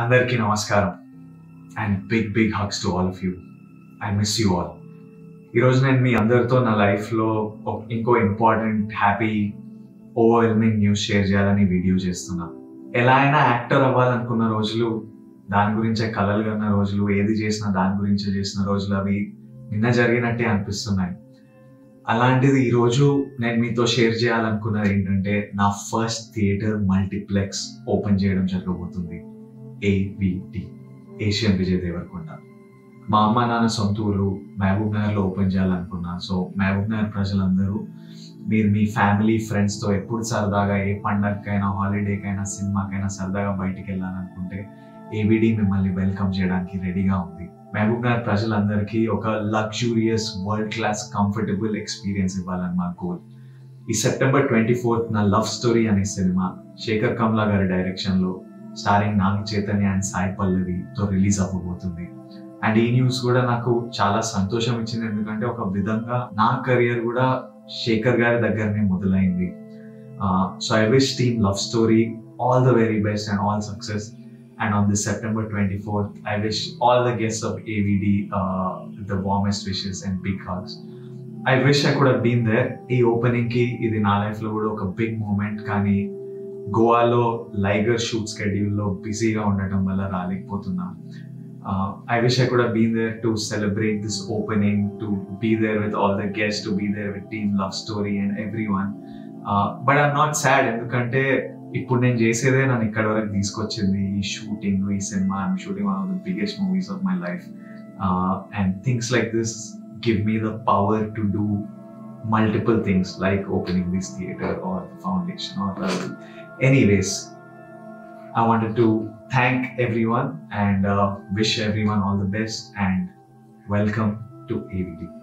అందరికీ నమస్కారం. And big big hugs to all of you I miss you all ఈరోజు నేను మీ అందరితో నా లైఫ్లో ఇంకో important happy overwhelming news share చేయాలని వీడియో చేస్తున్నా. ఎలా అయినా యాక్టర్ అవ్వాలనుకున్న రోజులు దాని గురించే కలలు కన్న రోజులు ఏది చేసినా దాని గురించే చేసిన రోజులు అవి నిన్న జరిగినట్టే అనిపిస్తున్నాయి. అలాంటిది ఈరోజు నేను మీతో షేర్ చేయాలనుకున్నది ఏంటంటే నా ఫస్ట్ థియేటర్ మల్టీప్లెక్స్ ఓపెన్ చేయడం జరగబోతుంది. ఏవిటి ఏషియన్ విజయ్ దేవరకొండ మా అమ్మ నాన్న సొంత ఊరు మహబూబ్ నగర్లో ఓపెన్ చేయాలనుకున్నా. సో మహబూబ్ నగర్ ప్రజలందరూ మీరు మీ ఫ్యామిలీ ఫ్రెండ్స్తో ఎప్పుడు సరదాగా ఏ పండగకైనా హాలిడేకైనా సినిమాకైనా సరదాగా బయటికి వెళ్ళాలనుకుంటే ఏవిడి మిమ్మల్ని వెల్కమ్ చేయడానికి రెడీగా ఉంది. మహబూబ్ నగర్ ప్రజలందరికీ ఒక luxurious world class comfortable experience ఇవ్వాలని మా గోల్ ఈ సెప్టెంబర్ ట్వంటీ ఫోర్త్ నా లవ్ స్టోరీ అనే సినిమా శేఖర్ కమ్లా గారి డైరెక్షన్లో స్టారింగ్ నాగి చైతన్య అండ్ సాయి పల్లవితో రిలీజ్ అవ్వబోతుంది. అండ్ ఈ న్యూస్ కూడా నాకు చాలా సంతోషం ఇచ్చింది. ఎందుకంటే ఒక విధంగా నా కెరియర్ కూడా శేఖర్ గారి దగ్గరనే మొదలైంది. So I wish team love story all the very best and all success and on this September twenty fourth I wish all the guest of AVD the warmest wishes and big hearts I wish I కూడా been there ఈ ఓపెనింగ్కి ఇది నా లైఫ్లో కూడా ఒక big moment కానీ గోవాలో లైగర్ షూట్ స్కెడ్యూల్లో బిజీగా ఉండటం వల్ల రాలేకపోతున్నా. ఐ విష్ ఐ కూడా been there to celebrate this opening to be there with all the guest to be there with team love story and every one but I'm not sad ఎందుకంటే ఇప్పుడు నేను చేసేదే నన్ను ఇక్కడ వరకు తీసుకొచ్చింది ఈ షూటింగ్ ఈ cinema I'm shooting one of the biggest movies of my life and things like this give me the power to do multiple things like opening this theater or the foundation or uh, anyways i wanted to thank everyone and uh, wish everyone all the best and welcome to avd